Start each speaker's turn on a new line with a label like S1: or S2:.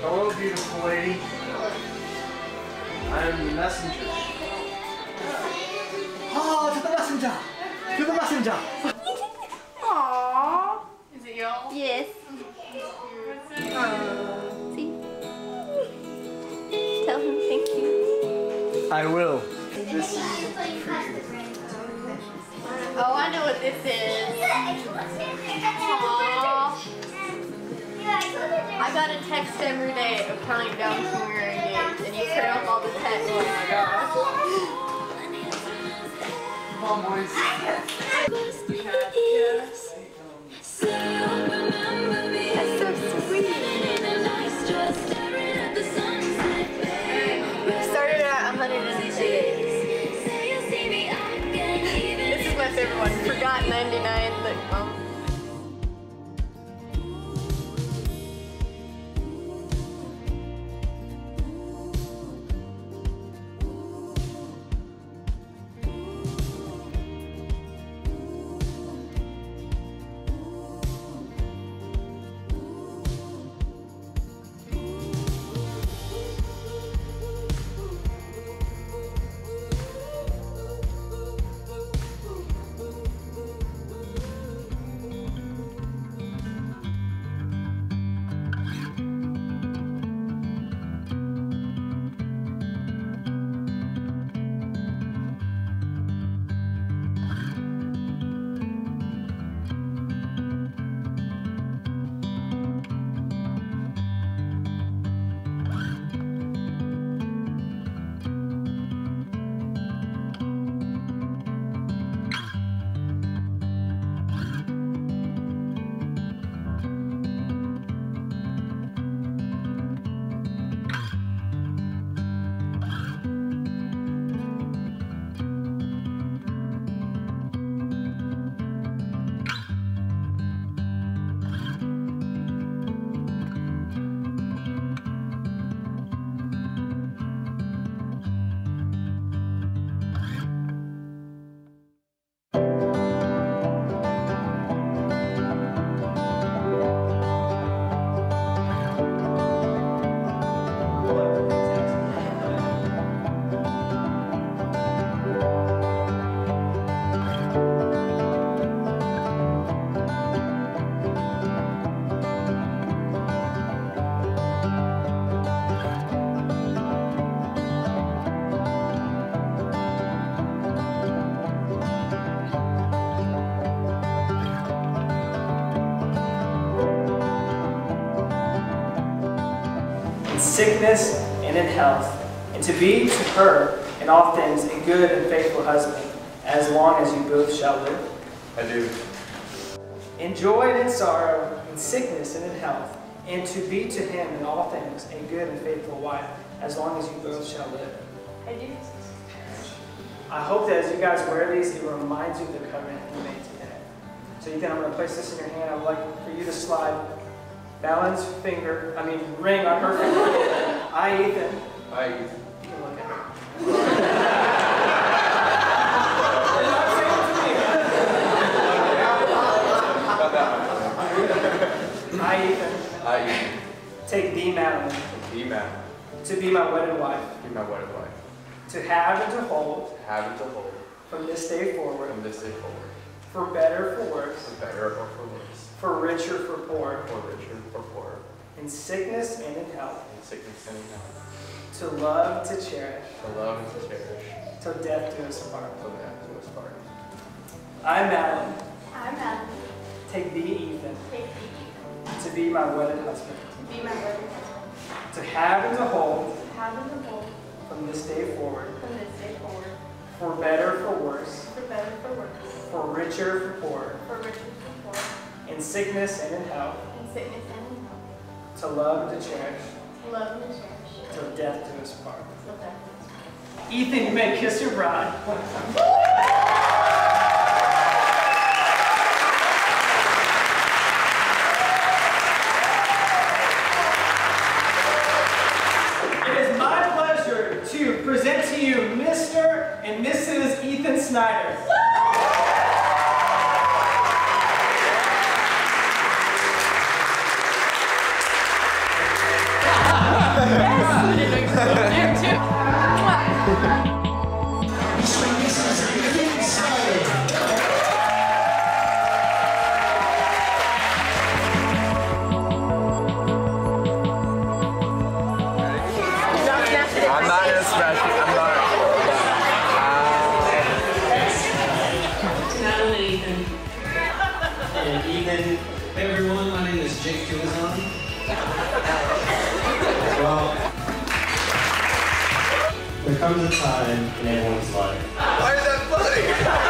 S1: beautiful lady. I am the messenger.
S2: Oh, to the messenger! To the messenger!
S3: Aww. Is it y'all?
S4: Yes.
S3: Aww.
S4: See? Tell him thank you.
S2: I will.
S1: This is
S3: Oh, I know what this is. Aww. I got a text every day of counting down when we were engaged, and you turn off all the texts. Oh my gosh.
S1: Come on, boys.
S5: In sickness and in health, and to be to her in all things a good and faithful husband, as long as you both shall live.
S1: I do.
S5: In joy and in sorrow, in sickness and in health, and to be to him in all things a good and faithful wife, as long as you both shall live.
S3: I do.
S5: I hope that as you guys wear these, it reminds you of the covenant you made today. So you Ethan, I'm going to place this in your hand. I would like for you to slide Balance finger, I mean ring on her finger. I, Ethan.
S1: I
S5: You can look at her.
S1: got that.
S5: I, Ethan, take thee, Madelyn,
S1: be man.
S5: to be my wedded wife,
S1: Be my wedded wife.
S5: to have and to hold
S1: To have and to hold
S5: from this day forward,
S1: from this day forward.
S5: For better, for worse,
S1: For better or for worse.
S5: for richer, for poor,
S1: For richer or poorer.
S5: in sickness and in health,
S1: In sickness and in health.
S5: to love, to cherish,
S1: To love and to cherish.
S5: till death do us apart.
S1: Till death do us part.
S5: I'm Madelyn,
S3: I'm Madelyn.
S5: take thee, Ethan,
S3: Take thee
S5: to be my wedded husband,
S3: to be my wedded husband.
S5: to have and to hold
S3: To have and to hold
S5: from this day forward,
S3: from this day forward.
S5: for better, for worse,
S3: For better, for worse.
S5: For richer, for poorer,
S3: For richer, for poor.
S5: in sickness and in health,
S3: In sickness and in health.
S5: to love and to cherish,
S3: To love and to cherish.
S5: till death do us part.
S3: Till death.
S5: Ethan, you may kiss your bride. It is my pleasure to present to you Mr. and Mrs. Ethan Snyder.
S6: And Ethan. Hey everyone, my name is Jake Kilazon. well, there comes a time in everyone's life
S7: Why is that funny?